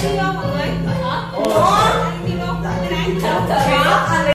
需要吗？